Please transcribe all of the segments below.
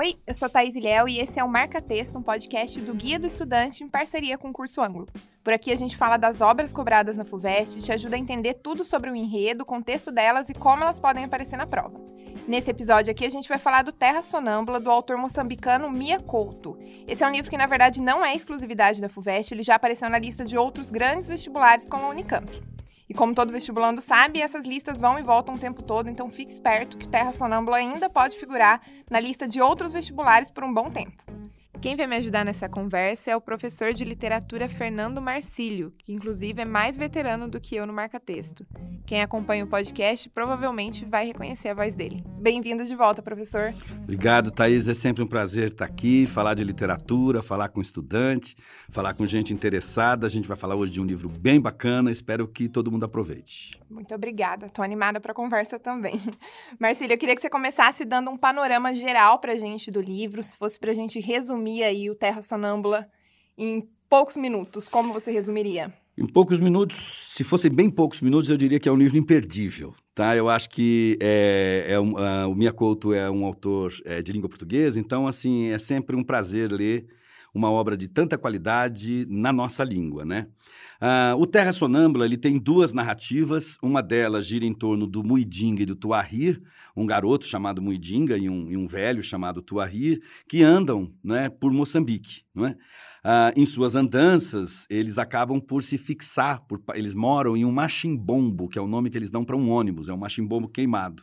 Oi, eu sou Thaís Ilhéu e esse é o Marca Texto, um podcast do Guia do Estudante em parceria com o Curso Ângulo. Por aqui a gente fala das obras cobradas na FUVEST, te ajuda a entender tudo sobre o enredo, o contexto delas e como elas podem aparecer na prova. Nesse episódio aqui a gente vai falar do Terra Sonâmbula, do autor moçambicano Mia Couto. Esse é um livro que na verdade não é exclusividade da FUVEST, ele já apareceu na lista de outros grandes vestibulares como a Unicamp. E como todo vestibulando sabe, essas listas vão e voltam o tempo todo, então fique esperto que Terra Sonâmbula ainda pode figurar na lista de outros vestibulares por um bom tempo. Quem vai me ajudar nessa conversa é o professor de literatura Fernando Marcílio, que inclusive é mais veterano do que eu no marca-texto. Quem acompanha o podcast provavelmente vai reconhecer a voz dele. Bem-vindo de volta, professor. Obrigado, Thaís. É sempre um prazer estar aqui, falar de literatura, falar com estudante, falar com gente interessada. A gente vai falar hoje de um livro bem bacana. Espero que todo mundo aproveite. Muito obrigada. Estou animada para a conversa também. Marcílio, eu queria que você começasse dando um panorama geral para a gente do livro, se fosse para a gente resumir aí o Terra Sonâmbula em poucos minutos? Como você resumiria? Em poucos minutos, se fossem bem poucos minutos, eu diria que é um livro imperdível, tá? Eu acho que é, é um, uh, o Mia Couto é um autor é, de língua portuguesa, então, assim, é sempre um prazer ler uma obra de tanta qualidade na nossa língua, né? Uh, o Terra Sonâmbula ele tem duas narrativas, uma delas gira em torno do Muidinga e do Tuahir, um garoto chamado Muidinga e um, e um velho chamado Tuahir, que andam né, por Moçambique, não é? Uh, em suas andanças, eles acabam por se fixar, por, eles moram em um machimbombo, que é o nome que eles dão para um ônibus, é um machimbombo queimado.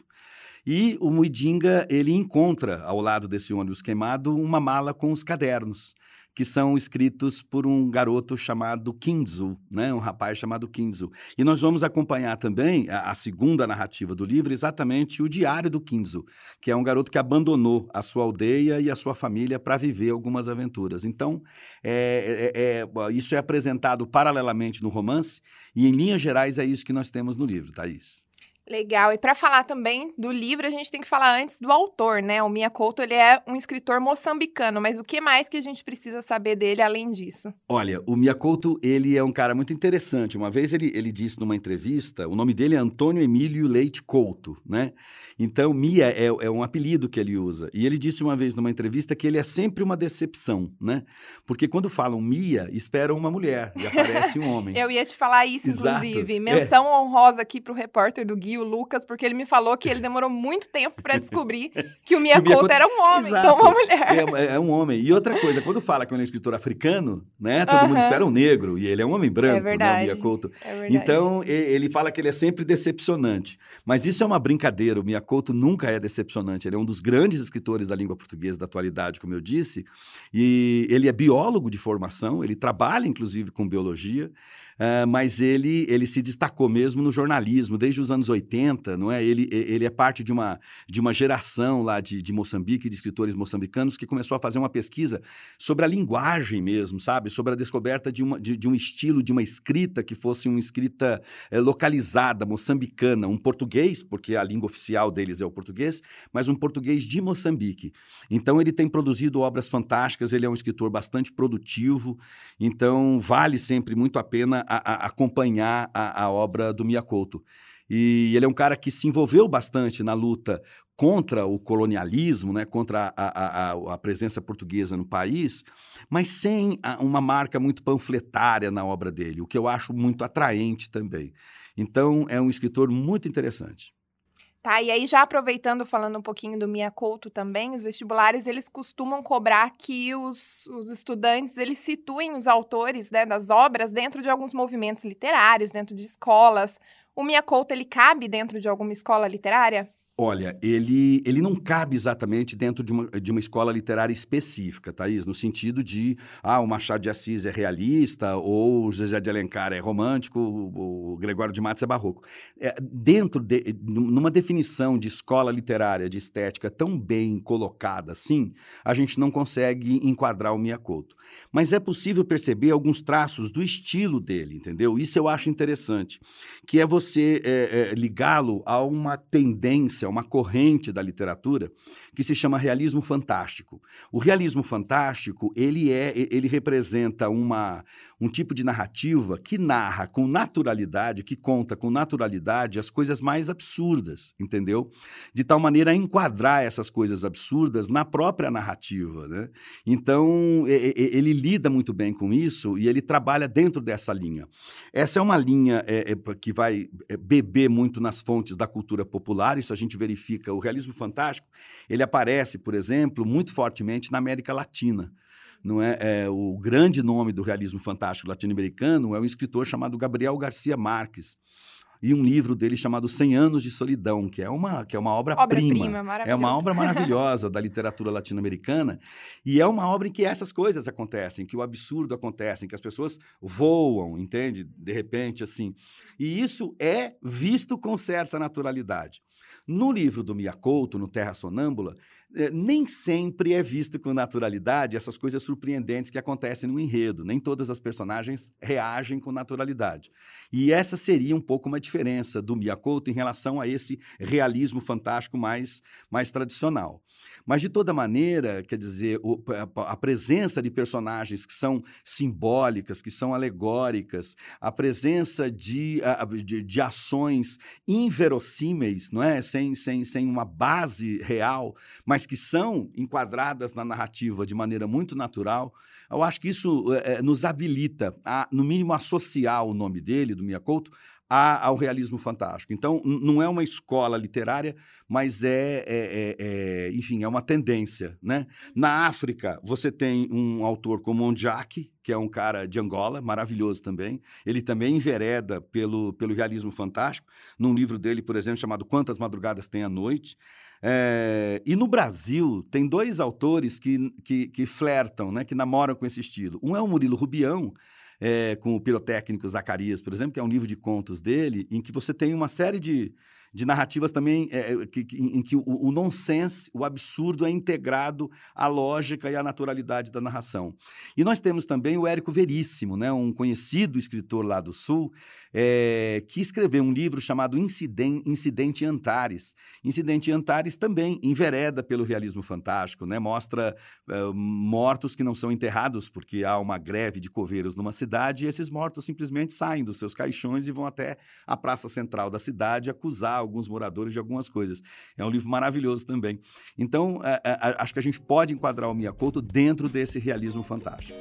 E o Muidinga, ele encontra, ao lado desse ônibus queimado, uma mala com os cadernos que são escritos por um garoto chamado Kinzu, né? um rapaz chamado Kinzu. E nós vamos acompanhar também a, a, segunda narrativa do livro, exatamente o diário do Kinzu, que é um garoto que abandonou a sua aldeia e a sua família para viver algumas aventuras. Então, é, é, é, isso é apresentado paralelamente no romance, e em linhas gerais é isso que nós temos no livro, Thaís. Legal. E para falar também do livro, a gente tem que falar antes do autor, né? O Mia Couto, ele é um escritor moçambicano, mas o que mais que a gente precisa saber dele além disso? Olha, o Mia Couto, ele é um cara muito interessante. Uma vez ele, ele disse numa entrevista, o nome dele é Antônio Emílio Leite Couto, né? Então, Mia é, é um apelido que ele usa. E ele disse uma vez numa entrevista que ele é sempre uma decepção, né? Porque quando falam Mia, esperam uma mulher e aparece um homem. Eu ia te falar isso, inclusive. Exato. Menção é. honrosa aqui pro repórter do Gui o Lucas, porque ele me falou que ele demorou muito tempo para descobrir que o Mia Couto era um homem, Exato. então uma mulher. É, é, um homem. E outra coisa, quando fala que ele é um escritor africano, né, todo uh -huh. mundo espera um negro, e ele é um homem branco, é verdade. né, o Mia Couto. É então, ele fala que ele é sempre decepcionante. Mas isso é uma brincadeira, o Mia Couto nunca é decepcionante. Ele é um dos grandes escritores da língua portuguesa da atualidade, como eu disse, e ele é biólogo de formação, ele trabalha, inclusive, com biologia, Uh, mas ele, ele se destacou mesmo no jornalismo, desde os anos 80, não é? Ele, ele é parte de uma, de uma geração lá de, de Moçambique, de escritores moçambicanos, que começou a fazer uma pesquisa sobre a linguagem mesmo, sabe? Sobre a descoberta de, uma, de, de um estilo, de uma escrita que fosse uma escrita é, localizada, moçambicana, um português, porque a língua oficial deles é o português, mas um português de Moçambique. Então ele tem produzido obras fantásticas, ele é um escritor bastante produtivo, então vale sempre muito a pena a, a acompanhar a, a, obra do Miyakoto. E ele é um cara que se envolveu bastante na luta contra o colonialismo, né, contra a, a, a, presença portuguesa no país, mas sem uma marca muito panfletária na obra dele, o que eu acho muito atraente também. Então, é um escritor muito interessante. Tá, e aí já aproveitando, falando um pouquinho do Mia Couto também, os vestibulares, eles costumam cobrar que os, os estudantes, eles situem os autores né, das obras dentro de alguns movimentos literários, dentro de escolas. O Mia Couto, ele cabe dentro de alguma escola literária? Olha, ele, ele não cabe exatamente dentro de uma, de uma escola literária específica, Thaís, no sentido de, ah, o Machado de Assis é realista, ou o José de Alencar é romântico, o, Gregório de Matos é barroco. É, dentro de, numa definição de escola literária, de estética tão bem colocada assim, a gente não consegue enquadrar o Miyakoto. Mas é possível perceber alguns traços do estilo dele, entendeu? Isso eu acho interessante, que é você é, é, ligá-lo a uma tendência é uma corrente da literatura que se chama realismo fantástico. O realismo fantástico, ele é ele representa uma um tipo de narrativa que narra com naturalidade que conta com naturalidade as coisas mais absurdas, entendeu? De tal maneira a enquadrar essas coisas absurdas na própria narrativa, né? Então, ele lida muito bem com isso e ele trabalha dentro dessa linha. Essa é uma linha é, é, que vai é, beber muito nas fontes da cultura popular, isso a gente verifica. O realismo fantástico, ele aparece, por exemplo, muito fortemente na América Latina não é, é, o grande nome do realismo fantástico latino-americano é um escritor chamado Gabriel Garcia Marques e um livro dele chamado Cem Anos de Solidão, que é uma, que é uma obra-prima. Obra é uma obra maravilhosa da literatura latino-americana. E é uma obra em que essas coisas acontecem, que o absurdo acontece, que as pessoas voam, entende? De repente, assim. E isso é visto com certa naturalidade. No livro do Miyakoto, no Terra Sonâmbula, eh, nem sempre é visto com naturalidade essas coisas surpreendentes que acontecem no enredo. Nem todas as personagens reagem com naturalidade. E essa seria um pouco uma diferença do Miyakoto em relação a esse realismo fantástico mais, mais tradicional. Mas, de toda maneira, quer dizer, o, a, a, presença de personagens que são simbólicas, que são alegóricas, a presença de, de, de ações inverossímeis, não é? sem, sem, sem uma base real, mas que são enquadradas na narrativa de maneira muito natural, eu acho que isso é, nos habilita a, no mínimo, associar o nome dele, do Miyakoto, a, ao realismo fantástico. Então, não é uma escola literária, mas é, é, é, é, enfim, é uma tendência. Né? Na África, você tem um autor como Ondiak, que é um cara de Angola, maravilhoso também. Ele também envereda pelo, pelo realismo fantástico, num livro dele, por exemplo, chamado Quantas Madrugadas Tem a Noite. É, e no Brasil, tem dois autores que, que, que flertam, né, que namoram com esse estilo. Um é o Murilo Rubião, é, com o pirotécnico Zacarias, por exemplo, que é um livro de contos dele, em que você tem uma série de, de narrativas também é, que, que, em que o, o nonsense, o absurdo, é integrado à lógica e à naturalidade da narração. E nós temos também o Érico Veríssimo, né, um conhecido escritor lá do Sul, é, que escreveu um livro chamado Incidente, Incidente Antares. Incidente Antares também envereda pelo realismo fantástico, né, mostra é, mortos que não são enterrados porque há uma greve de coveiros numa cidade e esses mortos simplesmente saem dos seus caixões e vão até a praça central da cidade acusar alguns moradores de algumas coisas. É um livro maravilhoso também. Então, é, é, acho que a gente pode enquadrar o Miyakoto dentro desse realismo fantástico.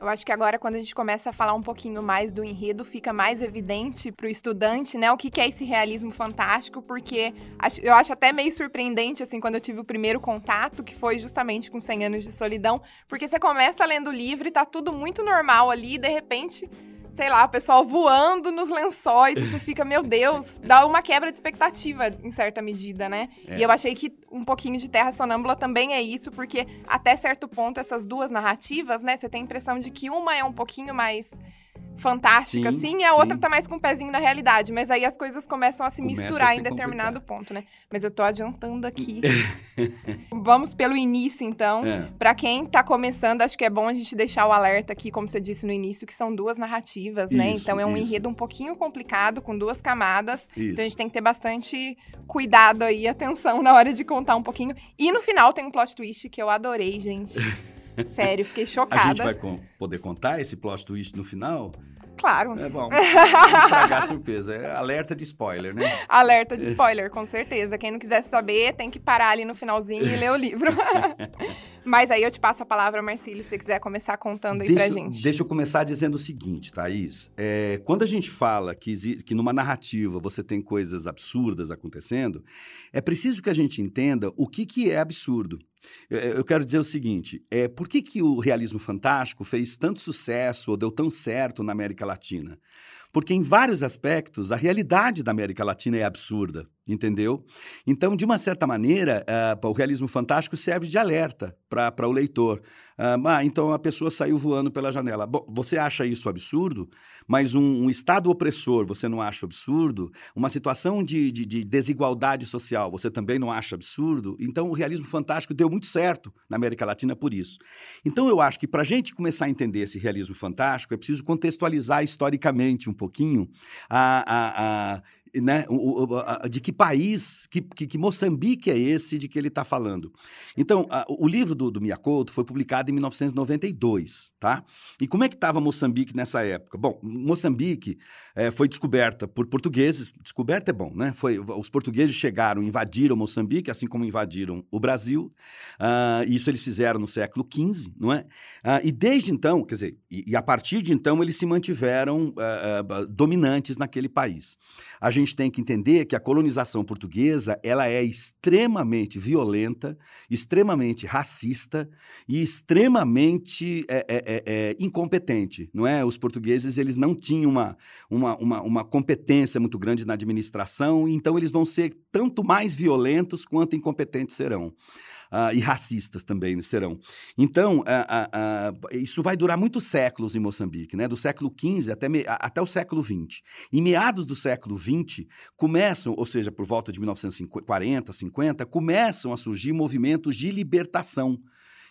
Eu acho que agora, quando a gente começa a falar um pouquinho mais do enredo, fica mais evidente para o estudante, né, o que, que é esse realismo fantástico, porque eu acho até meio surpreendente, assim, quando eu tive o primeiro contato, que foi justamente com 100 anos de solidão, porque você começa lendo o livro e tá tudo muito normal ali, e de repente sei lá, o pessoal voando nos lençóis, e você fica, meu Deus, dá uma quebra de expectativa em certa medida, né? É. E eu achei que um pouquinho de Terra Sonâmbula também é isso, porque até certo ponto essas duas narrativas, né, você tem a impressão de que uma é um pouquinho mais fantástica, sim, assim, e a sim. outra tá mais com o um pezinho na realidade. Mas aí as coisas começam a se Começa misturar a em determinado ponto, né? Mas eu tô adiantando aqui. Vamos pelo início, então. É. Para quem tá começando, acho que é bom a gente deixar o alerta aqui, como você disse no início, que são duas narrativas, né? Então é um isso. enredo um pouquinho complicado, com duas camadas. Isso. Então a gente tem que ter bastante cuidado aí, atenção na hora de contar um pouquinho. E no final tem um plot twist que eu adorei, gente. Sério, fiquei chocada. A gente vai poder contar esse plot twist no final? Claro. É bom. estragar a surpresa. É alerta de spoiler, né? Alerta de spoiler, com certeza. Quem não quiser saber, tem que parar ali no finalzinho e ler o livro. Mas aí eu te passo a palavra, Marcílio, se você quiser começar contando aí deixa, pra gente. Deixa eu começar dizendo o seguinte, Thaís. É, quando a gente fala que, que numa narrativa você tem coisas absurdas acontecendo, é preciso que a gente entenda o que, que é absurdo. Eu quero dizer o seguinte: é, por que, que o realismo fantástico fez tanto sucesso ou deu tão certo na América Latina? Porque, em vários aspectos, a realidade da América Latina é absurda entendeu? Então, de uma certa maneira, uh, o realismo fantástico serve de alerta para o leitor. Uh, ah, então a pessoa saiu voando pela janela. Bom, você acha isso absurdo, mas um, um Estado opressor você não acha absurdo? Uma situação de, de, de, desigualdade social você também não acha absurdo? Então, o realismo fantástico deu muito certo na América Latina por isso. Então, eu acho que para a gente começar a entender esse realismo fantástico, é preciso contextualizar historicamente um pouquinho a, a, a né, o, de que país, que, que, que, Moçambique é esse de que ele está falando. Então, a, o livro do, do Miyakoto foi publicado em 1992, tá? E como é que estava Moçambique nessa época? Bom, Moçambique é, foi descoberta por portugueses, descoberta é bom, né? Foi, os portugueses chegaram, invadiram Moçambique, assim como invadiram o Brasil, uh, isso eles fizeram no século XV, não é? Uh, e desde então, quer dizer, e, e, a partir de então eles se mantiveram uh, dominantes naquele país. A gente tem que entender que a colonização portuguesa ela é extremamente violenta, extremamente racista e extremamente é, é, é, é, incompetente, não é? Os portugueses eles não tinham uma, uma, uma, uma competência muito grande na administração, então eles vão ser tanto mais violentos quanto incompetentes serão uh, e racistas também serão. Então, uh, uh, isso vai durar muitos séculos em Moçambique, né? do século XV até, até o século XX. Em meados do século XX, começam, ou seja, por volta de 1940, 50, começam a surgir movimentos de libertação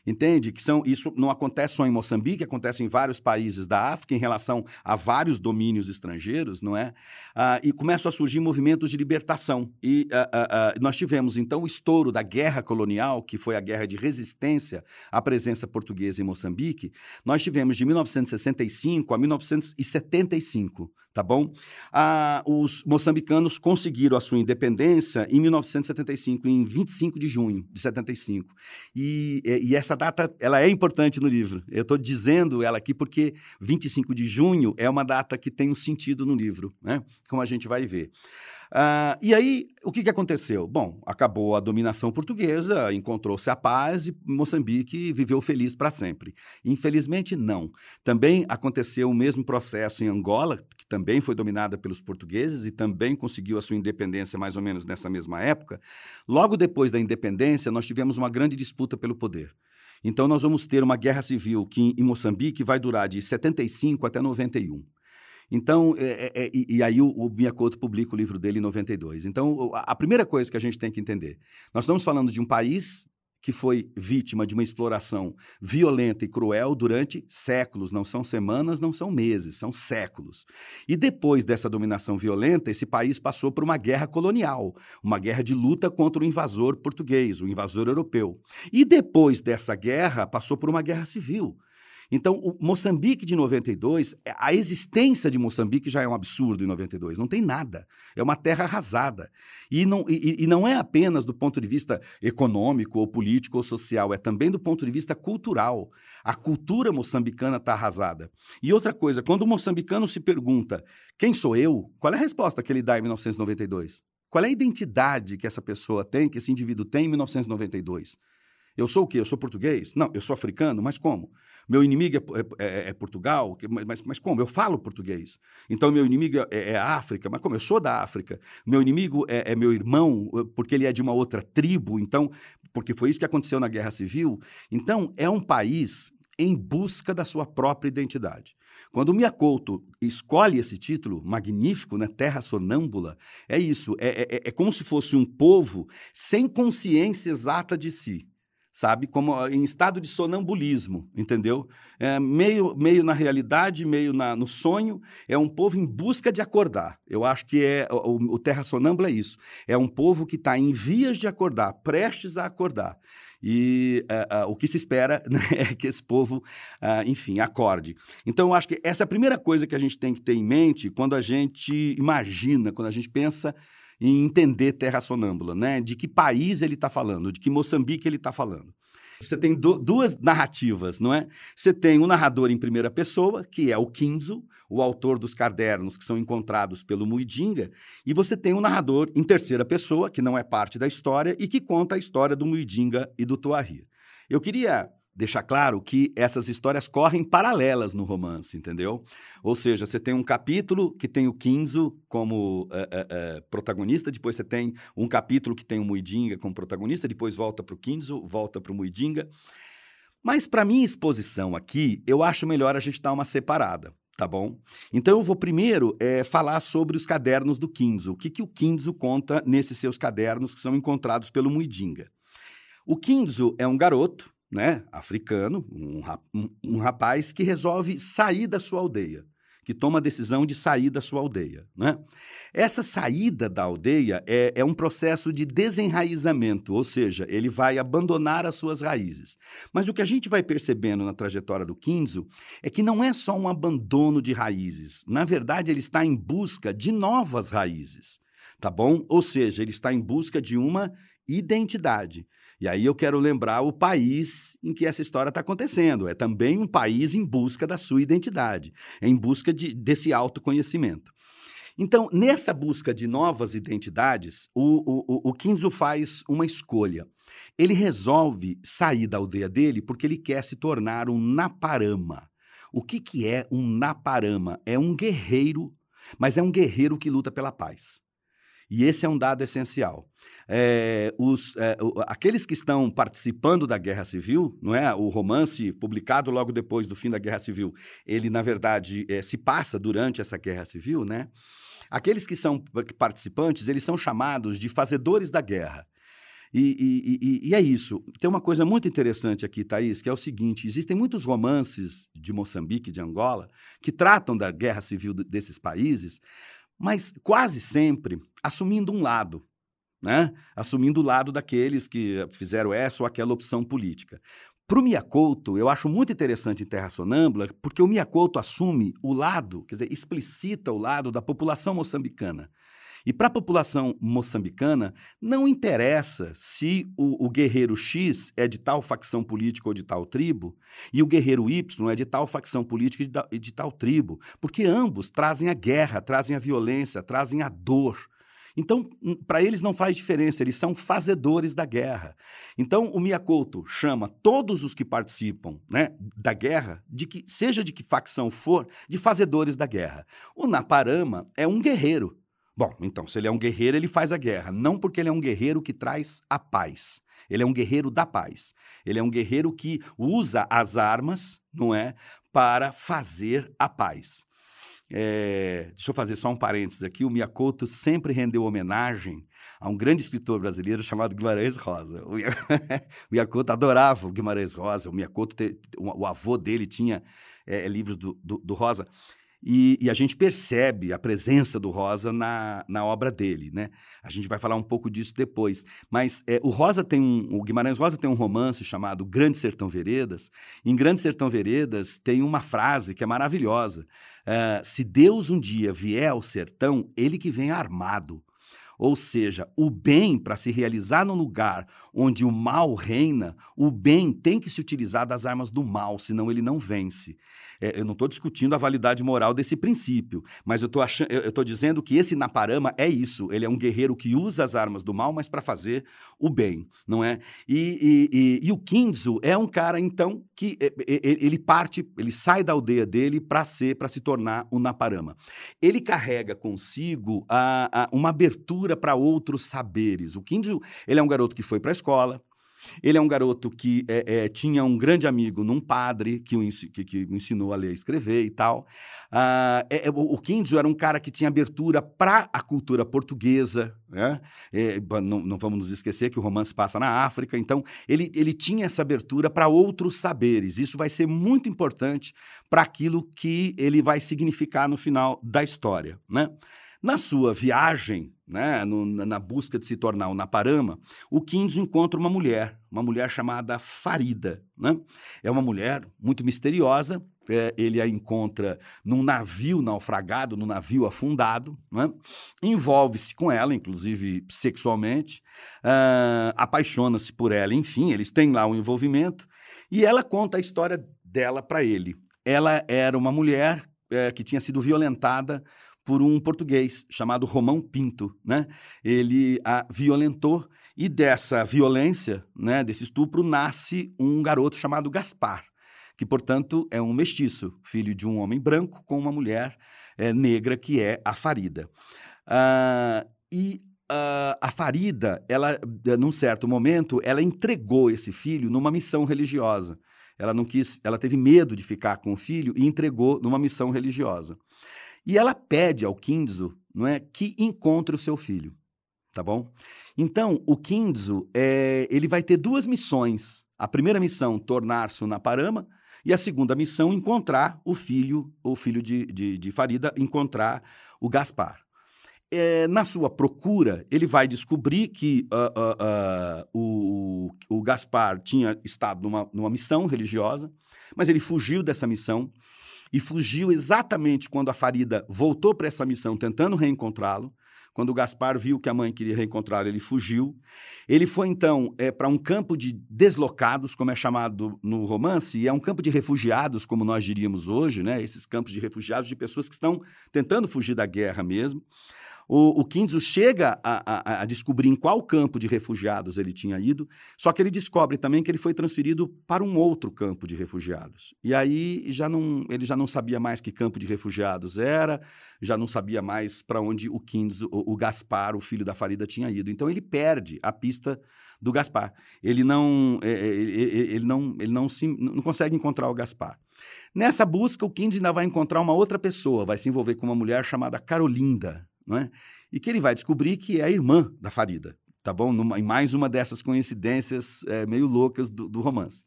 Entende? Que são, isso não acontece só em Moçambique, acontece em vários países da África em relação a vários domínios estrangeiros, não é? Ah, e começam a surgir movimentos de libertação. E ah, ah, ah, nós tivemos, então, o estouro da guerra colonial, que foi a guerra de resistência à presença portuguesa em Moçambique. Nós tivemos de 1965 a 1975 tá bom? Ah, os moçambicanos conseguiram a sua independência em 1975, em 25 de junho de 75. E, e essa data, ela é importante no livro. Eu estou dizendo ela aqui porque 25 de junho é uma data que tem um sentido no livro, né? Como a gente vai ver. Uh, e aí, o que, que aconteceu? Bom, acabou a dominação portuguesa, encontrou-se a paz e Moçambique viveu feliz para sempre. Infelizmente, não. Também aconteceu o mesmo processo em Angola, que também foi dominada pelos portugueses e também conseguiu a sua independência mais ou menos nessa mesma época. Logo depois da independência, nós tivemos uma grande disputa pelo poder. Então, nós vamos ter uma guerra civil que em Moçambique vai durar de 75 até 91. Então, é, é, é, e, e, aí o, o Miyakoto publica o livro dele em 92. Então, a, a primeira coisa que a gente tem que entender, nós estamos falando de um país que foi vítima de uma exploração violenta e cruel durante séculos, não são semanas, não são meses, são séculos. E depois dessa dominação violenta, esse país passou por uma guerra colonial, uma guerra de luta contra o invasor português, o invasor europeu. E depois dessa guerra, passou por uma guerra civil. Então, o Moçambique de 92, é, a existência de Moçambique já é um absurdo em 92. Não tem nada. É uma terra arrasada. E não, e, e não é apenas do ponto de vista econômico, ou político, ou social, é também do ponto de vista cultural. A cultura moçambicana está arrasada. E outra coisa, quando o moçambicano se pergunta quem sou eu, qual é a resposta que ele dá em 1992? Qual é a identidade que essa pessoa tem, que esse indivíduo tem em 1992? Eu sou o quê? Eu sou português? Não, eu sou africano, mas como? Meu inimigo é, é, é, é Portugal, mas, mas como? Eu falo português. Então, meu inimigo é, é África, mas como? Eu sou da África. Meu inimigo é, é, meu irmão, porque ele é de uma outra tribo, então, porque foi isso que aconteceu na Guerra Civil. Então, é um país em busca da sua própria identidade. Quando o Miyakoto escolhe esse título magnífico, né, Terra Sonâmbula, é isso, é, é, é como se fosse um povo sem consciência exata de si sabe? Como ah, em estado de sonambulismo, entendeu? É, meio, meio na realidade, meio na, no sonho. É um povo em busca de acordar. Eu acho que é o, o Terra Sonâmbula é isso. É um povo que está em vias de acordar, prestes a acordar. E uh, uh, o que se espera né, é que esse povo, uh, enfim, acorde. Então, eu acho que essa é a primeira coisa que a gente tem que ter em mente quando a gente imagina, quando a gente pensa em entender Terra Sonâmbula, né? De que país ele está falando, de que Moçambique ele está falando. Você tem du duas narrativas, não é? Você tem um narrador em primeira pessoa, que é o Kinzo, o autor dos cadernos que são encontrados pelo Muidinga, e você tem um narrador em terceira pessoa, que não é parte da história e que conta a história do Muidinga e do Tuahir. Eu queria deixar claro que essas histórias correm paralelas no romance, entendeu? Ou seja, você tem um capítulo que tem o Kinzo como uh, uh, uh, protagonista, depois você tem um capítulo que tem o Muidinga como protagonista, depois volta para o Kinzo, volta para o Muidinga. Mas para minha exposição aqui, eu acho melhor a gente dar uma separada, tá bom? Então eu vou primeiro falar sobre os cadernos do Kinzo. O que, que o Kinzo conta nesses seus cadernos que são encontrados pelo Muidinga? O Kinzo é um garoto né, africano, um, um, rapaz que resolve sair da sua aldeia, que toma a decisão de sair da sua aldeia. Né? Essa saída da aldeia é, é, um processo de desenraizamento, ou seja, ele vai abandonar as suas raízes. Mas o que a gente vai percebendo na trajetória do Quinzo é que não é só um abandono de raízes. Na verdade, ele está em busca de novas raízes, tá bom? Ou seja, ele está em busca de uma identidade. E aí eu quero lembrar o país em que essa história está acontecendo. É também um país em busca da sua identidade, em busca de, desse autoconhecimento. Então, nessa busca de novas identidades, o, o, o Kinzo faz uma escolha. Ele resolve sair da aldeia dele porque ele quer se tornar um Naparama. O que, que é um Naparama? É um guerreiro, mas é um guerreiro que luta pela paz. E esse é um dado essencial. É, os, é, aqueles que estão participando da Guerra Civil, não é? O romance publicado logo depois do fim da Guerra Civil, ele na verdade é, se passa durante essa Guerra Civil, né? Aqueles que são participantes, eles são chamados de fazedores da guerra. E, e, e, e, é isso. Tem uma coisa muito interessante aqui, Thaís, que é o seguinte: existem muitos romances de Moçambique, de Angola, que tratam da guerra civil desses países, mas quase sempre assumindo um lado. Né? Assumindo o lado daqueles que fizeram essa ou aquela opção política. Para o Miyakoto, eu acho muito interessante em Terra Sonâmbula, porque o Miyakoto assume o lado, quer dizer, explicita o lado da população moçambicana. E para a população moçambicana, não interessa se o, o, guerreiro X é de tal facção política ou de tal tribo, e o guerreiro Y é de tal facção política e de, de tal tribo, porque ambos trazem a guerra, trazem a violência, trazem a dor. Então, para eles não faz diferença, eles são fazedores da guerra. Então, o Miyakoto chama todos os que participam né, da guerra, de que seja de que facção for, de fazedores da guerra. O Naparama é um guerreiro. Bom, então, se ele é um guerreiro, ele faz a guerra. Não porque ele é um guerreiro que traz a paz. Ele é um guerreiro da paz. Ele é um guerreiro que usa as armas, não é, para fazer a paz. É, deixa eu fazer só um parênteses aqui. O Miyakoto sempre rendeu homenagem a um grande escritor brasileiro chamado Guimarães Rosa. O Miyakoto adorava o Guimarães Rosa. O Miyakoto, te, o, avô dele tinha é, livros do, do, do Rosa. E, e, a gente percebe a presença do Rosa na, na obra dele, né? A gente vai falar um pouco disso depois. Mas é, o Rosa tem um, o Guimarães Rosa tem um romance chamado Grande Sertão Veredas. Em Grande Sertão Veredas tem uma frase que é maravilhosa. Uh, se Deus um dia vier ao sertão, ele que vem armado. Ou seja, o bem, para se realizar no lugar onde o mal reina, o bem tem que se utilizar das armas do mal, senão ele não vence. É, eu não estou discutindo a validade moral desse princípio, mas eu estou dizendo que esse Naparama é isso. Ele é um guerreiro que usa as armas do mal, mas para fazer o bem, não é? E, e, e, e o Kinzo é um cara, então, que ele parte, ele sai da aldeia dele para ser, para se tornar um Naparama. Ele carrega consigo a, a, uma abertura para outros saberes. O Kinzo, ele é um garoto que foi para a escola, ele é um garoto que é, é, tinha um grande amigo num padre que o, que, que o ensinou a ler e escrever e tal. Ah, é, é, o Kinzo era um cara que tinha abertura para a cultura portuguesa. Né? É, não, não, vamos nos esquecer que o romance passa na África. Então, ele, ele tinha essa abertura para outros saberes. Isso vai ser muito importante para aquilo que ele vai significar no final da história. Né? Na sua viagem, né, no, na busca de se tornar o Naparama, o Quinzo encontra uma mulher, uma mulher chamada Farida. Né? É uma mulher muito misteriosa, é, ele a encontra num navio naufragado, num navio afundado, né? envolve-se com ela, inclusive sexualmente, uh, apaixona-se por ela, enfim, eles têm lá um envolvimento, e ela conta a história dela para ele. Ela era uma mulher é, que tinha sido violentada por um português chamado Romão Pinto, né? Ele a violentou e dessa violência, né, desse estupro, nasce um garoto chamado Gaspar, que, portanto, é um mestiço, filho de um homem branco com uma mulher é, negra, que é a Farida. Uh, e uh, a Farida, ela, num certo momento, ela entregou esse filho numa missão religiosa. Ela não quis, ela teve medo de ficar com o filho e entregou numa missão religiosa. E ela pede ao Kinzo não é, que encontre o seu filho, tá bom? Então, o Kinzo, é, ele vai ter duas missões. A primeira missão, tornar-se o Naparama, E a segunda missão, encontrar o filho, o filho de, de, de Farida, encontrar o Gaspar. É, na sua procura, ele vai descobrir que uh, uh, uh, o, o Gaspar tinha estado numa, numa missão religiosa, mas ele fugiu dessa missão e fugiu exatamente quando a Farida voltou para essa missão, tentando reencontrá-lo. Quando o Gaspar viu que a mãe queria reencontrar, ele fugiu. Ele foi então é, para um campo de deslocados, como é chamado no romance, e é um campo de refugiados, como nós diríamos hoje, né? Esses campos de refugiados de pessoas que estão tentando fugir da guerra mesmo. O, o chega a, a, a, descobrir em qual campo de refugiados ele tinha ido, só que ele descobre também que ele foi transferido para um outro campo de refugiados. E aí já não, ele já não sabia mais que campo de refugiados era, já não sabia mais para onde o Kinzo, o, o Gaspar, o filho da Farida, tinha ido. Então ele perde a pista do Gaspar. Ele não, é, é ele, não, ele não, se, não consegue encontrar o Gaspar. Nessa busca, o Kinzo ainda vai encontrar uma outra pessoa, vai se envolver com uma mulher chamada Carolinda não é? E que ele vai descobrir que é a irmã da Farida, tá bom? Numa, em mais uma dessas coincidências é, meio loucas do, do romance.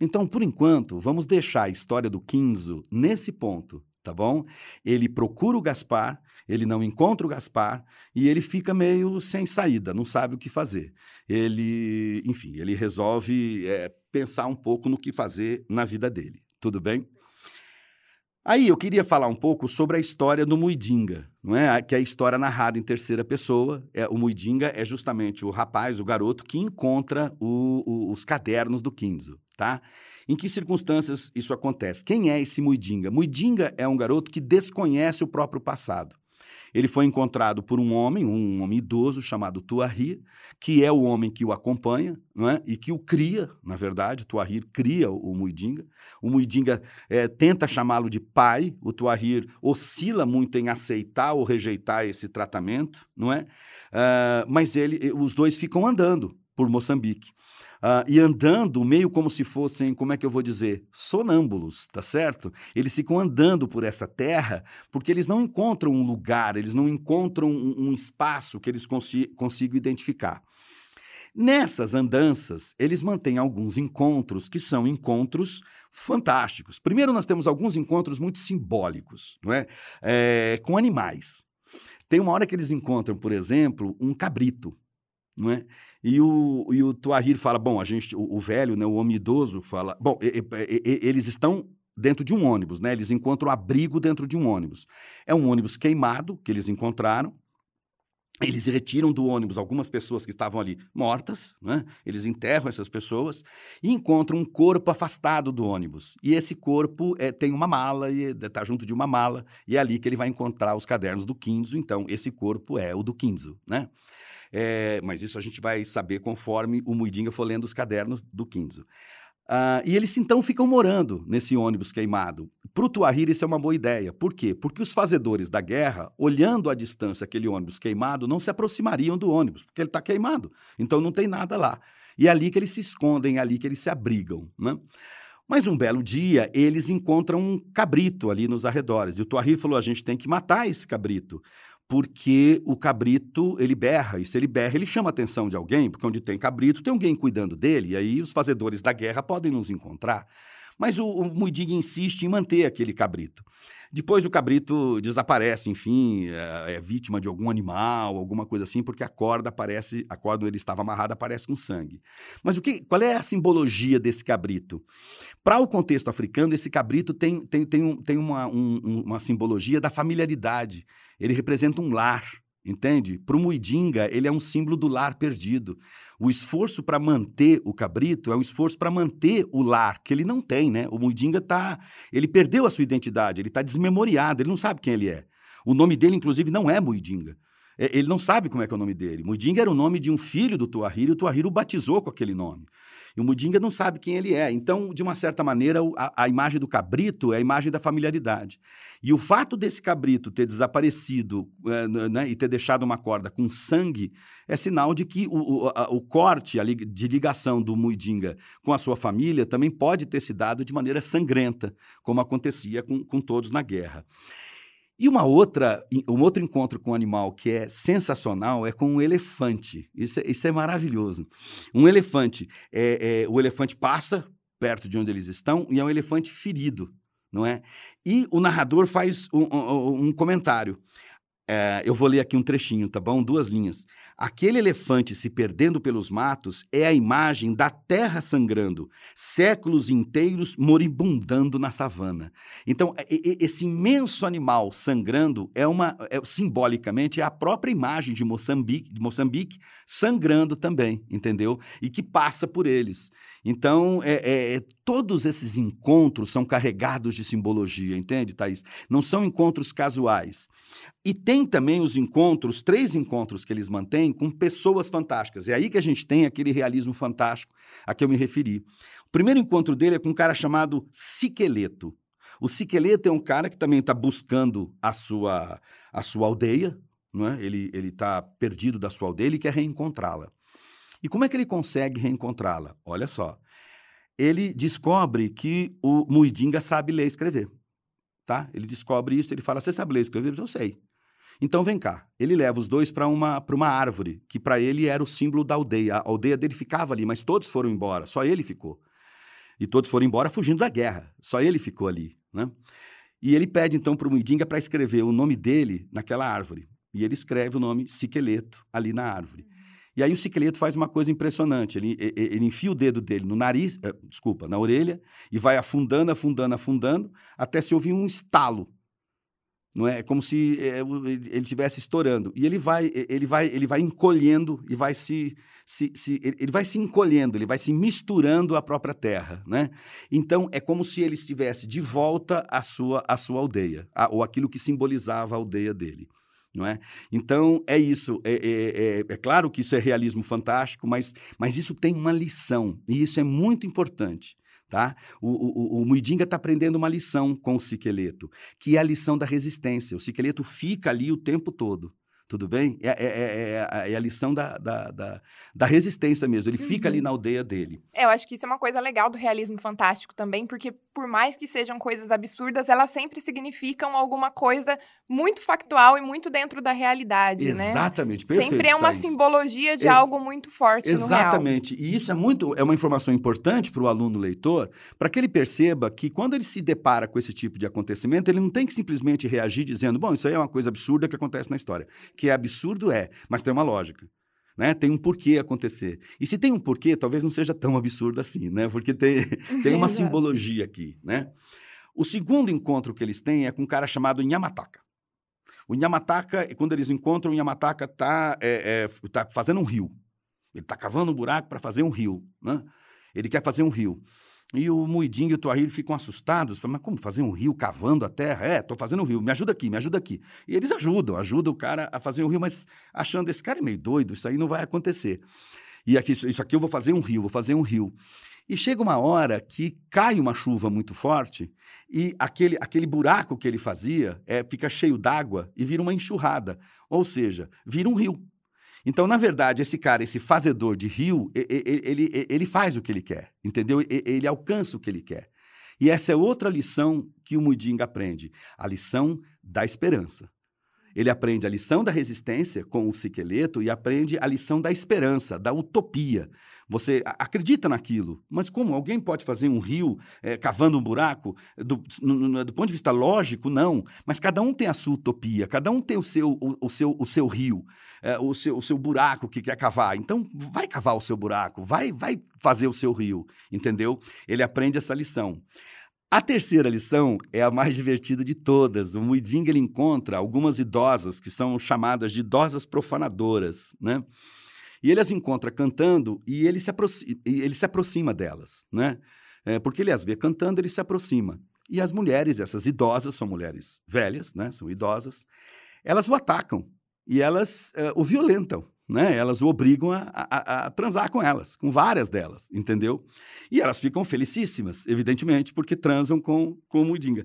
Então, por enquanto, vamos deixar a história do Quinzo nesse ponto, tá bom? Ele procura o Gaspar, ele não encontra o Gaspar e ele fica meio sem saída, não sabe o que fazer. Ele, enfim, ele resolve é, pensar um pouco no que fazer na vida dele. Tudo bem? Aí eu queria falar um pouco sobre a história do Muidinga, não é? Que é a história narrada em terceira pessoa. É, o Muidinga é justamente o rapaz, o garoto que encontra o, o, os cadernos do Quinzo, tá? Em que circunstâncias isso acontece? Quem é esse Muidinga? Muidinga é um garoto que desconhece o próprio passado. Ele foi encontrado por um homem, um homem idoso chamado Tuahir, que é o homem que o acompanha não é? e que o cria, na verdade. Tuahir cria o, Muidinga. O Muidinga é, tenta chamá-lo de pai. O Tuahir oscila muito em aceitar ou rejeitar esse tratamento, não é? Uh, mas ele, os dois ficam andando por Moçambique. Uh, e andando meio como se fossem, como é que eu vou dizer, sonâmbulos, tá certo? Eles ficam andando por essa terra porque eles não encontram um lugar, eles não encontram um, um espaço que eles consi consigam identificar. Nessas andanças, eles mantêm alguns encontros que são encontros fantásticos. Primeiro, nós temos alguns encontros muito simbólicos, não é? é com animais. Tem uma hora que eles encontram, por exemplo, um cabrito, não é? E o, e o Tuahir fala, bom, a gente, o, o velho, né, o homem idoso fala, bom, e, e, e, eles estão dentro de um ônibus, né? Eles encontram abrigo dentro de um ônibus. É um ônibus queimado que eles encontraram. Eles retiram do ônibus algumas pessoas que estavam ali mortas, né? Eles enterram essas pessoas e encontram um corpo afastado do ônibus. E esse corpo é, tem uma mala e está junto de uma mala e é ali que ele vai encontrar os cadernos do Quinzo. Então, esse corpo é o do Quinzo, né? É, mas isso a gente vai saber conforme o Muidinga for lendo os cadernos do Quinzo. Uh, e eles então ficam morando nesse ônibus queimado. Para o Tuahir, isso é uma boa ideia. Por quê? Porque os fazedores da guerra, olhando à distância aquele ônibus queimado, não se aproximariam do ônibus, porque ele está queimado. Então não tem nada lá. E é ali que eles se escondem, é ali que eles se abrigam. Né? Mas um belo dia, eles encontram um cabrito ali nos arredores. E o Tuahir falou: a gente tem que matar esse cabrito porque o cabrito, ele berra, e se ele berra, ele chama a atenção de alguém, porque onde tem cabrito, tem alguém cuidando dele, e aí os fazedores da guerra podem nos encontrar. Mas o, o insiste em manter aquele cabrito. Depois o cabrito desaparece, enfim, é, é, vítima de algum animal, alguma coisa assim, porque a corda aparece, a corda onde ele estava amarrado aparece com sangue. Mas o que, qual é a simbologia desse cabrito? Para o contexto africano, esse cabrito tem, tem, tem, um, tem uma, um, uma simbologia da familiaridade. Ele representa um lar, entende? Para o Muidinga, ele é um símbolo do lar perdido. O esforço para manter o cabrito é um esforço para manter o lar, que ele não tem, né? O Muidinga tá, ele perdeu a sua identidade, ele está desmemoriado, ele não sabe quem ele é. O nome dele, inclusive, não é Muidinga. É, ele não sabe como é que é o nome dele. Muidinga era o nome de um filho do Tuahir e o Tuahir o batizou com aquele nome. E o Mudinga não sabe quem ele é. Então, de uma certa maneira, a, a, imagem do cabrito é a imagem da familiaridade. E o fato desse cabrito ter desaparecido é, né, e ter deixado uma corda com sangue é sinal de que o, o, a, o corte a, de ligação do Mudinga com a sua família também pode ter se dado de maneira sangrenta, como acontecia com, com todos na guerra. E uma outra, um outro encontro com um animal que é sensacional é com um elefante. Isso é, isso é maravilhoso. Um elefante, é, é, o elefante passa perto de onde eles estão e é um elefante ferido, não é? E o narrador faz um, um, um comentário. É, eu vou ler aqui um trechinho, tá bom? Duas linhas. Aquele elefante se perdendo pelos matos é a imagem da terra sangrando, séculos inteiros moribundando na savana. Então, esse imenso animal sangrando é uma, é, simbolicamente, é a própria imagem de Moçambique, de Moçambique sangrando também, entendeu? E que passa por eles. Então, é, é, é, todos esses encontros são carregados de simbologia, entende, Thaís? Não são encontros casuais. E tem também os encontros, três encontros que eles mantêm com pessoas fantásticas. É aí que a gente tem aquele realismo fantástico a que eu me referi. O primeiro encontro dele é com um cara chamado Siqueleto. O Siqueleto é um cara que também está buscando a sua, a sua aldeia, não é? ele está perdido da sua aldeia e quer reencontrá-la. E como é que ele consegue reencontrá-la? Olha só. Ele descobre que o Muidinga sabe ler e escrever. Tá? Ele descobre isso, ele fala: Você sabe ler e escrever? Eu sei. Então vem cá. Ele leva os dois para uma, uma árvore, que para ele era o símbolo da aldeia. A aldeia dele ficava ali, mas todos foram embora, só ele ficou. E todos foram embora fugindo da guerra, só ele ficou ali. Né? E ele pede então para o Muidinga para escrever o nome dele naquela árvore. E ele escreve o nome Siqueleto ali na árvore. E aí o cicleto faz uma coisa impressionante. Ele, ele enfia o dedo dele no nariz, uh, desculpa, na orelha, e vai afundando, afundando, afundando, até se ouvir um estalo. Não é? é como se é, ele estivesse estourando. E ele vai, ele vai, ele vai encolhendo e vai se, se, se, ele vai se encolhendo, ele vai se misturando à própria terra, né? Então é como se ele estivesse de volta à sua, à sua aldeia, a, ou aquilo que simbolizava a aldeia dele não é? Então, é isso. É, é, é, é, claro que isso é realismo fantástico, mas, mas isso tem uma lição, e isso é muito importante. Tá? O, o, o Muidinga está aprendendo uma lição com o Siqueleto, que é a lição da resistência. O Siqueleto fica ali o tempo todo. Tudo bem? É, é, é, é, a lição da, da, da, da resistência mesmo. Ele uhum. fica ali na aldeia dele. eu acho que isso é uma coisa legal do realismo fantástico também, porque por mais que sejam coisas absurdas, elas sempre significam alguma coisa muito factual e muito dentro da realidade, Exatamente, né? Exatamente, perfeito. Sempre é uma Thaís. simbologia de Ex algo muito forte Exatamente. E isso é muito é uma informação importante para o aluno leitor, para que ele perceba que quando ele se depara com esse tipo de acontecimento, ele não tem que simplesmente reagir dizendo, bom, isso aí é uma coisa absurda que acontece na história que é absurdo, é, mas tem uma lógica. Né? Tem um porquê acontecer. E se tem um porquê, talvez não seja tão absurdo assim, né? Porque tem, tem uma simbologia aqui, né? O segundo encontro que eles têm é com um cara chamado Nhamataka. O Nhamataka, quando eles encontram, o Nhamataka está é, é, tá fazendo um rio. Ele está cavando um buraco para fazer um rio, né? Ele quer fazer um rio. E o Muidinho e o Tuahir ficam assustados. Falam, mas como fazer um rio cavando a terra? É, estou fazendo um rio, me ajuda aqui, me ajuda aqui. E eles ajudam, ajudam o cara a fazer um rio, mas achando, esse cara é meio doido, isso aí não vai acontecer. E aqui, isso aqui eu vou fazer um rio, vou fazer um rio. E chega uma hora que cai uma chuva muito forte e aquele, aquele buraco que ele fazia é, fica cheio d'água e vira uma enxurrada. Ou seja, vira um rio. Então, na verdade, esse cara, esse fazedor de rio, ele, ele, ele faz o que ele quer, entendeu? Ele alcança o que ele quer. E essa é outra lição que o Mudinga aprende, a lição da esperança. Ele aprende a lição da resistência com o Siqueleto e aprende a lição da esperança, da utopia. Você acredita naquilo, mas como? Alguém pode fazer um rio é, cavando um buraco? Do, no, do, ponto de vista lógico, não. Mas cada um tem a sua utopia, cada um tem o seu, o, o seu, o seu rio, é, o, seu, o seu buraco que quer cavar. Então, vai cavar o seu buraco, vai, vai fazer o seu rio, entendeu? Ele aprende essa lição. A terceira lição é a mais divertida de todas. O Muidinga ele encontra algumas idosas que são chamadas de idosas profanadoras, né? E ele as encontra cantando e ele se aproxima, ele se aproxima delas, né? É, porque ele as vê cantando, ele se aproxima. E as mulheres, essas idosas, são mulheres velhas, né? São idosas. Elas o atacam e elas uh, o violentam né? Elas o obrigam a, a, a, transar com elas, com várias delas, entendeu? E elas ficam felicíssimas, evidentemente, porque transam com, com o Mudinga.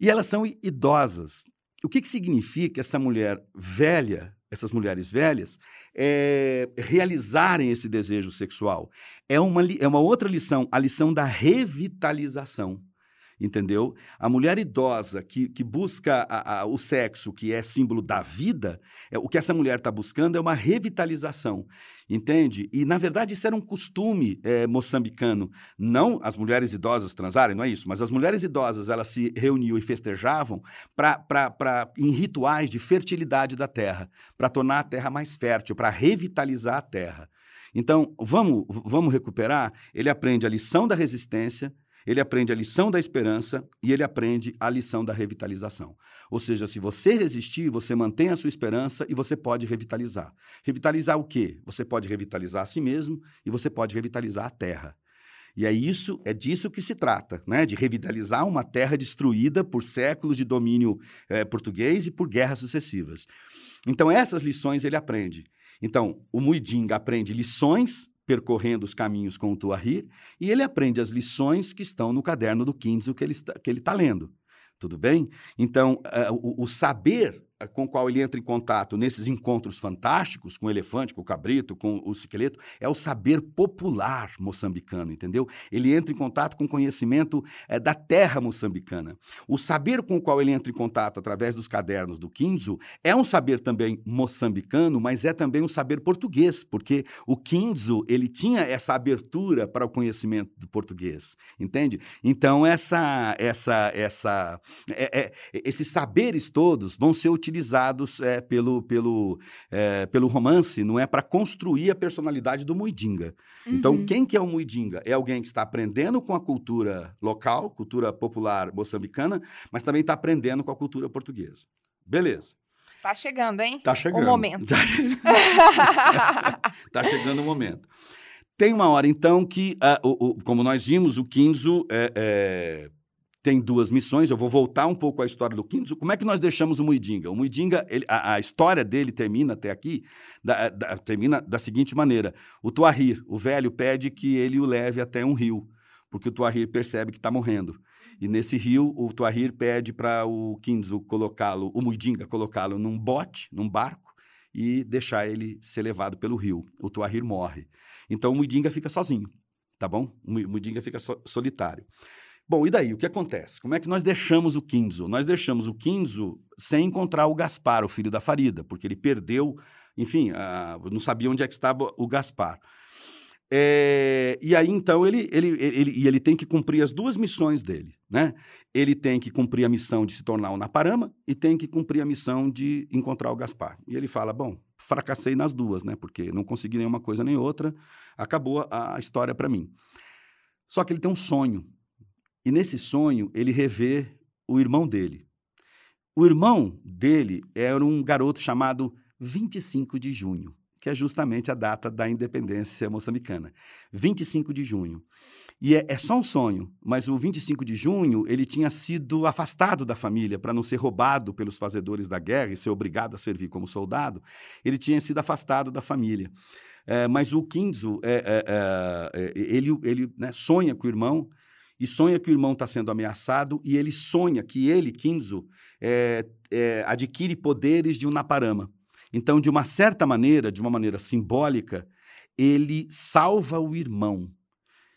E elas são idosas. O que, que significa essa mulher velha, essas mulheres velhas, é, realizarem esse desejo sexual? É uma, é uma outra lição, a lição da revitalização. Entendeu? A mulher idosa que, que busca a, a, o sexo, que é símbolo da vida, é, o que essa mulher está buscando é uma revitalização, entende? E, na verdade, isso era um costume é, moçambicano. Não as mulheres idosas transarem, não é isso, mas as mulheres idosas, elas se reuniam e festejavam pra, pra, pra, em rituais de fertilidade da terra, para tornar a terra mais fértil, para revitalizar a terra. Então, vamos, vamos recuperar? Ele aprende a lição da resistência, ele aprende a lição da esperança e ele aprende a lição da revitalização. Ou seja, se você resistir, você mantém a sua esperança e você pode revitalizar. Revitalizar o quê? Você pode revitalizar a si mesmo e você pode revitalizar a terra. E é isso, é disso que se trata, né? De revitalizar uma terra destruída por séculos de domínio é, português e por guerras sucessivas. Então essas lições ele aprende. Então o Muidinga aprende lições percorrendo os caminhos com o Tuahir, e ele aprende as lições que estão no caderno do Kinzo que ele está, que ele está lendo. Tudo bem? Então, uh, o, o, saber com o qual ele entra em contato nesses encontros fantásticos com o elefante, com o cabrito, com o esqueleto, é o saber popular moçambicano, entendeu? Ele entra em contato com o conhecimento é, da terra moçambicana. O saber com o qual ele entra em contato através dos cadernos do Quinzo é um saber também moçambicano, mas é também um saber português, porque o Quinzo, ele tinha essa abertura para o conhecimento do português, entende? Então, essa, essa, essa, é, é, esses saberes todos vão ser utilizados utilizados é, pelo, pelo, é, pelo romance, não é para construir a personalidade do Muidinga. Então, uhum. Então, quem que é o Muidinga? É alguém que está aprendendo com a cultura local, cultura popular moçambicana, mas também está aprendendo com a cultura portuguesa. Beleza. Tá chegando, hein? Tá chegando. O momento. tá chegando o momento. Tem uma hora, então, que, uh, o, o, como nós vimos, o Quinzo é, é tem duas missões. Eu vou voltar um pouco à história do Quinto. Como é que nós deixamos o Muidinga? O Muidinga, ele, a, a, história dele termina até aqui, da, da, termina da seguinte maneira: o Tuahir, o velho, pede que ele o leve até um rio, porque o Tuahir percebe que está morrendo. E nesse rio, o Tuahir pede para o Kinzo colocá-lo, o Muidinga colocá-lo num bote, num barco, e deixar ele ser levado pelo rio. O Tuahir morre. Então o Muidinga fica sozinho, tá bom? O Muidinga fica so, solitário. Bom, e daí? O que acontece? Como é que nós deixamos o Quinzo? Nós deixamos o Quinzo sem encontrar o Gaspar, o filho da Farida, porque ele perdeu, enfim, não sabia onde é que estava o Gaspar. É, e aí, então, ele, ele, ele, ele tem que cumprir as duas missões dele, né? Ele tem que cumprir a missão de se tornar um Naparama e tem que cumprir a missão de encontrar o Gaspar. E ele fala, bom, fracassei nas duas, né? Porque não consegui nenhuma coisa nem outra, acabou a história para mim. Só que ele tem um sonho, e nesse sonho, ele revê o irmão dele. O irmão dele era um garoto chamado 25 de junho, que é justamente a data da independência moçambicana. 25 de junho. E é, é, só um sonho, mas o 25 de junho ele tinha sido afastado da família para não ser roubado pelos fazedores da guerra e ser obrigado a servir como soldado. Ele tinha sido afastado da família. É, mas o Kinzo, é, é, é ele, ele né, sonha com o irmão e sonha que o irmão está sendo ameaçado e ele sonha que ele, Kinzo, é, é, adquire poderes de um Naparama. Então, de uma certa maneira, de uma maneira simbólica, ele salva o irmão,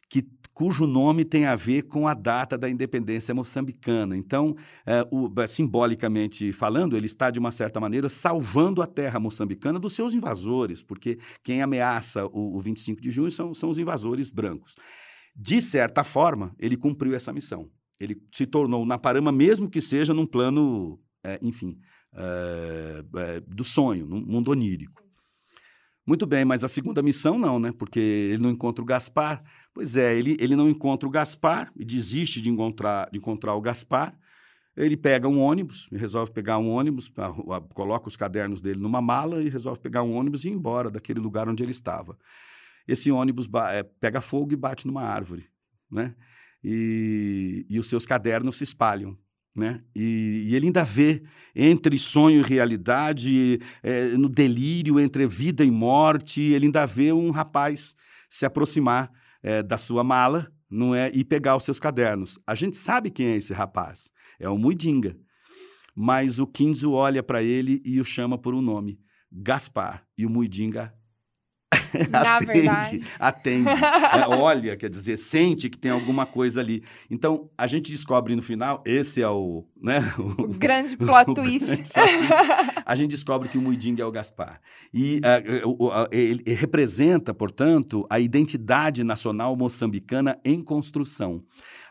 que, cujo nome tem a ver com a data da independência moçambicana. Então, é, o, simbolicamente falando, ele está, de uma certa maneira, salvando a terra moçambicana dos seus invasores, porque quem ameaça o, o 25 de junho são, são os invasores brancos. De certa forma, ele cumpriu essa missão. Ele se tornou na Parama, mesmo que seja num plano, é, enfim, é, é, do sonho, num mundo onírico. Muito bem, mas a segunda missão não, né? Porque ele não encontra o Gaspar. Pois é, ele, ele não encontra o Gaspar e desiste de encontrar, de encontrar o Gaspar. Ele pega um ônibus, resolve pegar um ônibus, coloca os cadernos dele numa mala e resolve pegar um ônibus e ir embora daquele lugar onde ele estava esse ônibus é, pega fogo e bate numa árvore, né? E, e os seus cadernos se espalham, né? E, e ele ainda vê entre sonho e realidade, é, no delírio entre vida e morte, ele ainda vê um rapaz se aproximar é, da sua mala, não é, e pegar os seus cadernos. A gente sabe quem é esse rapaz, é o Muidinga. Mas o Kinzo olha para ele e o chama por um nome, Gaspar, e o Muidinga Na atende, verdade. atende, é, olha, quer dizer, sente que tem alguma coisa ali. Então, a gente descobre no final, esse é o, né? O, o grande plot o twist. Grande plot a gente descobre que o Muiding é o Gaspar. E uh, ele representa, portanto, a identidade nacional moçambicana em construção.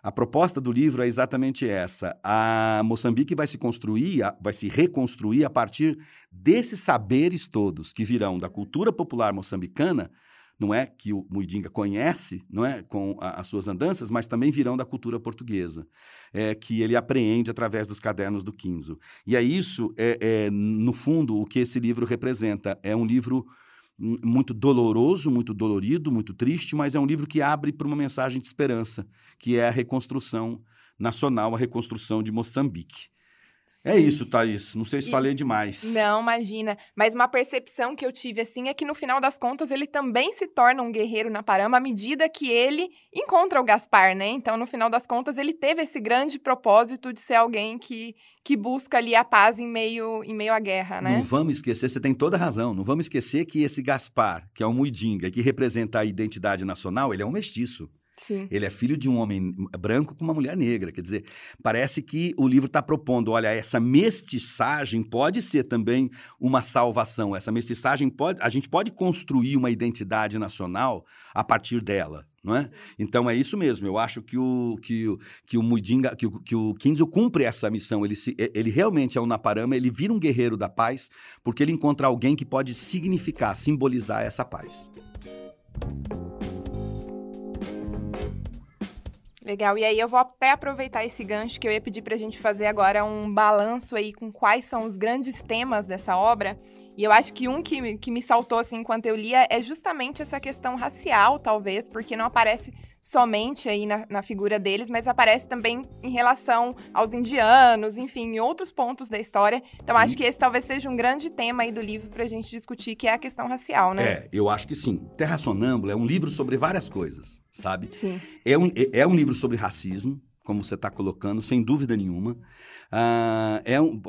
A proposta do livro é exatamente essa. A Moçambique vai se construir, vai se reconstruir a partir desses saberes todos que virão da cultura popular moçambicana, não é que o Muidinga conhece, não é, com a, as suas andanças, mas também virão da cultura portuguesa, é, que ele apreende através dos cadernos do Quinzo. E é isso, é, é, no fundo, o que esse livro representa. É um livro muito doloroso, muito dolorido, muito triste, mas é um livro que abre para uma mensagem de esperança, que é a reconstrução nacional, a reconstrução de Moçambique. É isso, Thaís. Não sei se e... falei demais. Não, imagina. Mas uma percepção que eu tive, assim, é que no final das contas ele também se torna um guerreiro na Parama à medida que ele encontra o Gaspar, né? Então, no final das contas, ele teve esse grande propósito de ser alguém que, que busca ali a paz em meio, em meio à guerra, né? Não vamos esquecer, você tem toda a razão. Não vamos esquecer que esse Gaspar, que é um muidinga, que representa a identidade nacional, ele é um mestiço. Sim. Ele é filho de um homem branco com uma mulher negra. Quer dizer, parece que o livro está propondo: olha, essa mestiçagem pode ser também uma salvação. Essa mestiçagem pode. A gente pode construir uma identidade nacional a partir dela. Não é? Então é isso mesmo. Eu acho que o que o que o Mudinga, que o, que o Kinzo cumpre essa missão. Ele se, ele realmente é um Naparama. Ele vira um guerreiro da paz porque ele encontra alguém que pode significar, simbolizar essa paz. Legal. E aí eu vou até aproveitar esse gancho que eu ia pedir para a gente fazer agora um balanço aí com quais são os grandes temas dessa obra. E eu acho que um que, que me saltou assim enquanto eu lia é justamente essa questão racial, talvez, porque não aparece somente aí na, na figura deles, mas aparece também em relação aos indianos, enfim, em outros pontos da história. Então, sim. acho que esse talvez seja um grande tema aí do livro para a gente discutir, que é a questão racial, né? É, eu acho que sim. Terra Sonâmbula é um livro sobre várias coisas, sabe? Sim. É um, é, é um livro sobre racismo, como você está colocando, sem dúvida nenhuma. Ah, é um,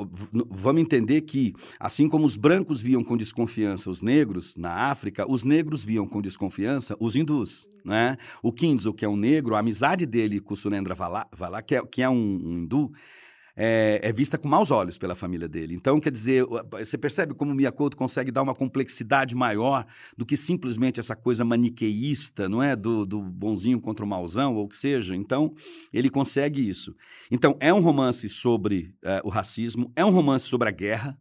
vamos entender que, assim como os brancos viam com desconfiança os negros na África, os negros viam com desconfiança os hindus. Né? O Kinzo, que é um negro, a amizade dele com o Surendra Vala, Vala que, é, que é um, um hindu, é, é, vista com maus olhos pela família dele. Então, quer dizer, você percebe como o Miyakoto consegue dar uma complexidade maior do que simplesmente essa coisa maniqueísta, não é? Do, do bonzinho contra o mauzão, ou o que seja. Então, ele consegue isso. Então, é um romance sobre é, o racismo, é um romance sobre a guerra,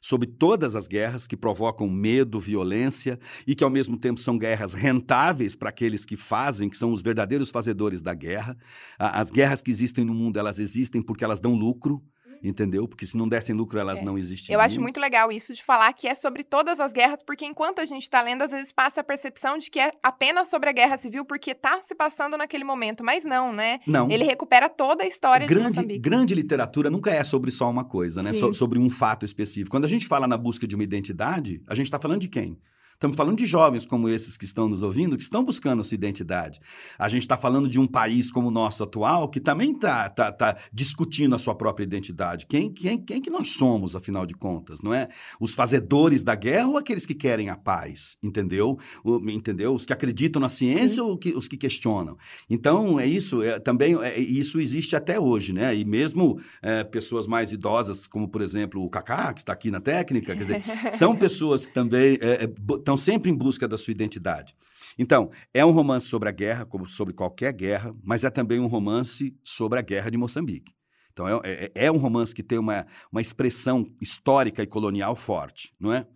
sobre todas as guerras que provocam medo, violência e que ao mesmo tempo são guerras rentáveis para aqueles que fazem, que são os verdadeiros fazedores da guerra. As guerras que existem no mundo, elas existem porque elas dão lucro entendeu? Porque se não dessem lucro, elas é. não existiriam. Eu acho muito legal isso de falar que é sobre todas as guerras, porque enquanto a gente está lendo, às vezes passa a percepção de que é apenas sobre a guerra civil, porque está se passando naquele momento, mas não, né? Não. Ele recupera toda a história grande, de Moçambique. Grande literatura nunca é sobre só uma coisa, né? So, sobre um fato específico. Quando a gente fala na busca de uma identidade, a gente está falando de quem? Estamos falando de jovens como esses que estão nos ouvindo, que estão buscando sua identidade. A gente está falando de um país como o nosso atual, que também está tá, tá discutindo a sua própria identidade. Quem, quem, quem que nós somos, afinal de contas, não é? Os fazedores da guerra ou aqueles que querem a paz, entendeu? O, entendeu? Os que acreditam na ciência Sim. ou que, os que questionam. Então, é isso. É, também é, isso existe até hoje, né? E mesmo é, pessoas mais idosas, como, por exemplo, o Kaká, que está aqui na técnica, quer dizer, são pessoas que também é, é estão sempre em busca da sua identidade. Então, é um romance sobre a guerra, como sobre qualquer guerra, mas é também um romance sobre a guerra de Moçambique. Então, é, é, é um romance que tem uma, uma expressão histórica e colonial forte, não é?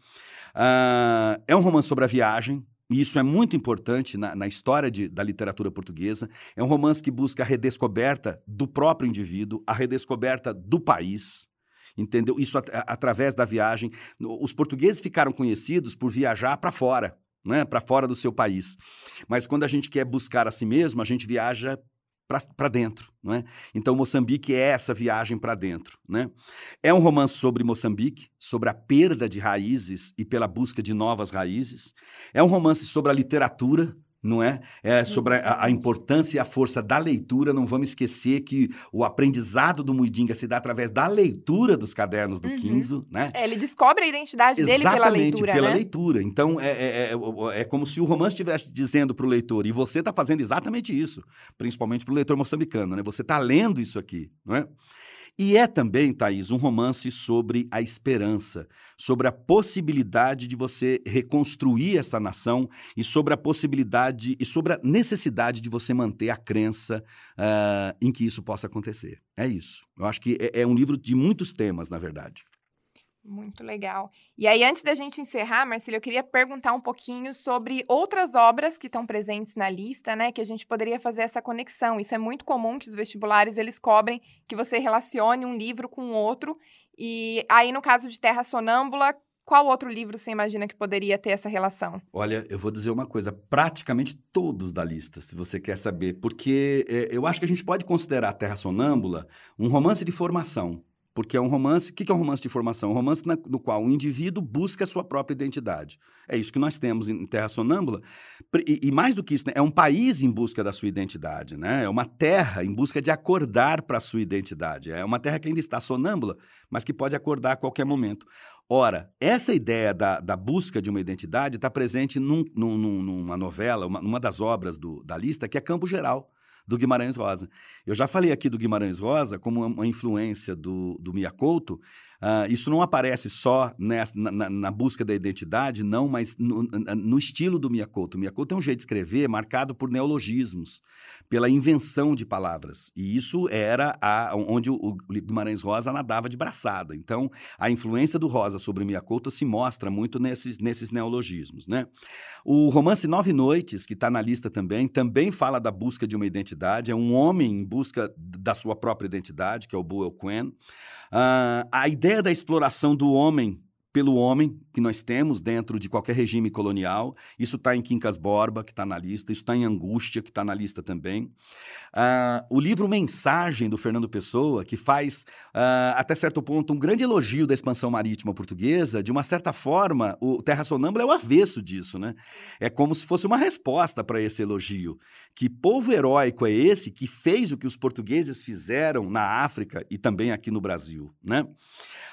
Ah, é um romance sobre a viagem, e isso é muito importante na, na história de, da literatura portuguesa. É um romance que busca a redescoberta do próprio indivíduo, a redescoberta do país, entendeu? Isso at através da viagem. Os portugueses ficaram conhecidos por viajar para fora, né? para fora do seu país. Mas quando a gente quer buscar a si mesmo, a gente viaja para dentro, não é? Então Moçambique é essa viagem para dentro, né? É um romance sobre Moçambique, sobre a perda de raízes e pela busca de novas raízes. É um romance sobre a literatura, não é? É sobre a, a, importância e a força da leitura. Não vamos esquecer que o aprendizado do Muidinga se dá através da leitura dos cadernos do uhum. né? É, ele descobre a identidade Exatamente, dele pela leitura, pela né? leitura. Então, é, é, é, é como se o romance estivesse dizendo para o leitor, e você está fazendo exatamente isso, principalmente para o leitor moçambicano, né? Você está lendo isso aqui, não é? E é também, Thaís, um romance sobre a esperança, sobre a possibilidade de você reconstruir essa nação e sobre a possibilidade e sobre a necessidade de você manter a crença uh, em que isso possa acontecer. É isso. Eu acho que é, é um livro de muitos temas, na verdade. Muito legal. E aí, antes da gente encerrar, Marcelo, eu queria perguntar um pouquinho sobre outras obras que estão presentes na lista, né? Que a gente poderia fazer essa conexão. Isso é muito comum que os vestibulares eles cobrem que você relacione um livro com outro. E aí, no caso de Terra Sonâmbula, qual outro livro você imagina que poderia ter essa relação? Olha, eu vou dizer uma coisa: praticamente todos da lista, se você quer saber, porque é, eu acho que a gente pode considerar Terra Sonâmbula um romance de formação. Porque é um romance. O que é um romance de formação? Um romance na, no qual o indivíduo busca a sua própria identidade. É isso que nós temos em Terra Sonâmbula. E, e mais do que isso, né? é um país em busca da sua identidade. Né? É uma terra em busca de acordar para a sua identidade. É uma terra que ainda está sonâmbula, mas que pode acordar a qualquer momento. Ora, essa ideia da, da busca de uma identidade está presente num, num, numa novela, uma, numa das obras do, da lista, que é Campo Geral do Guimarães Rosa. Eu já falei aqui do Guimarães Rosa como uma influência do, do Miyakoto, Uh, isso não aparece só nessa, na, na, busca da identidade, não, mas no, no, estilo do Miyakoto. O Miyakoto é um jeito de escrever marcado por neologismos, pela invenção de palavras. E isso era a, onde o, o Guimarães Rosa nadava de braçada. Então, a influência do Rosa sobre o Miyakoto se mostra muito nesses, nesses neologismos. Né? O romance Nove Noites, que está na lista também, também fala da busca de uma identidade. É um homem em busca da sua própria identidade, que é o Buell Quen. Uh, a ideia da exploração do homem pelo homem que nós temos dentro de qualquer regime colonial. Isso está em Quincas Borba, que está na lista, isso está em Angústia, que está na lista também. Uh, o livro Mensagem, do Fernando Pessoa, que faz, uh, até certo ponto, um grande elogio da expansão marítima portuguesa, de uma certa forma, o Terra Sonâmbula é o avesso disso, né? É como se fosse uma resposta para esse elogio. Que povo heróico é esse que fez o que os portugueses fizeram na África e também aqui no Brasil, né?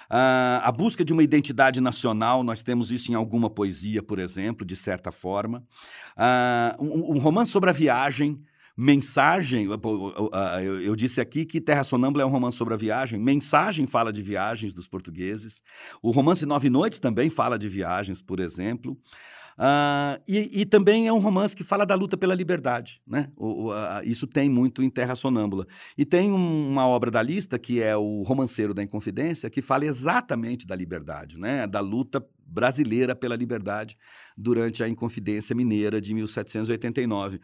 Uh, a busca de uma identidade nacional, nós temos isso em alguma poesia, por exemplo, de certa forma. Uh, um, um romance sobre a viagem, Mensagem, eu, eu, disse aqui que Terra Sonâmbula é um romance sobre a viagem. Mensagem fala de viagens dos portugueses. O romance Nove Noites também fala de viagens, por exemplo. Uh, e, e, também é um romance que fala da luta pela liberdade, né? O, o, isso tem muito em Terra Sonâmbula. E tem um, uma obra da lista, que é o Romanceiro da Inconfidência, que fala exatamente da liberdade, né? Da luta brasileira pela liberdade durante a Inconfidência Mineira de 1789.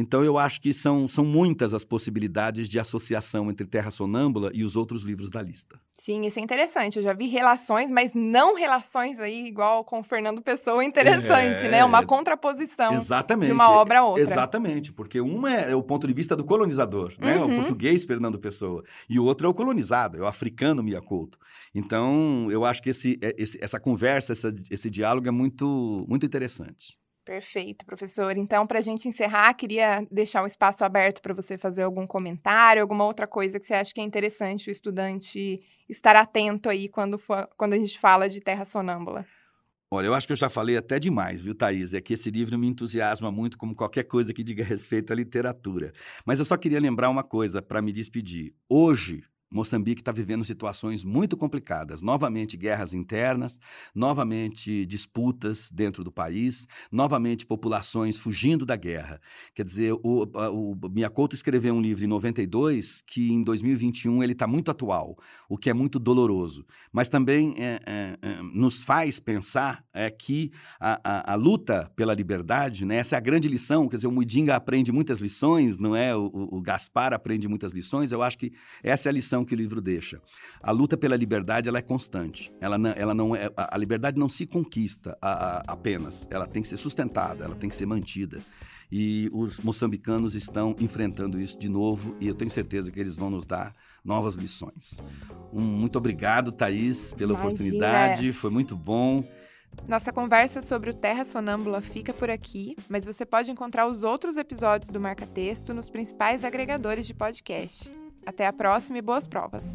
Então, eu acho que são, são muitas as possibilidades de associação entre Terra Sonâmbula e os outros livros da lista. Sim, isso é interessante. Eu já vi relações, mas não relações aí igual com o Fernando Pessoa, interessante, é, né? Uma contraposição exatamente, de uma obra a outra. Exatamente, porque uma é o ponto de vista do colonizador, né? O uhum. português Fernando Pessoa, e o outro é o colonizado, é o africano Miyakoto. Então, eu acho que esse, é, esse essa conversa, essa, esse diálogo é muito, muito interessante. Perfeito, professor. Então, para a gente encerrar, queria deixar o espaço aberto para você fazer algum comentário, alguma outra coisa que você acha que é interessante o estudante estar atento aí quando, for, quando a gente fala de terra sonâmbula. Olha, eu acho que eu já falei até demais, viu, Thaís? É que esse livro me entusiasma muito, como qualquer coisa que diga respeito à literatura. Mas eu só queria lembrar uma coisa para me despedir. Hoje, Moçambique está vivendo situações muito complicadas. Novamente, guerras internas, novamente, disputas dentro do país, novamente, populações fugindo da guerra. Quer dizer, o, o Miyakoto escreveu um livro em 92 que, em 2021, ele está muito atual, o que é muito doloroso. Mas também é, é, é, nos faz pensar é, que a, a, a, luta pela liberdade, né, essa é a grande lição. Quer dizer, o Mudinga aprende muitas lições, não é? O, o Gaspar aprende muitas lições. Eu acho que essa é a lição lição que o livro deixa. A luta pela liberdade ela é constante. Ela não, ela não é, a liberdade não se conquista a, a, apenas. Ela tem que ser sustentada, ela tem que ser mantida. E os moçambicanos estão enfrentando isso de novo e eu tenho certeza que eles vão nos dar novas lições. Um, muito obrigado, Thaís, pela Imagina. oportunidade. Foi muito bom. Nossa conversa sobre o Terra Sonâmbula fica por aqui, mas você pode encontrar os outros episódios do Marca Texto nos principais agregadores de podcast. Até a próxima e boas provas!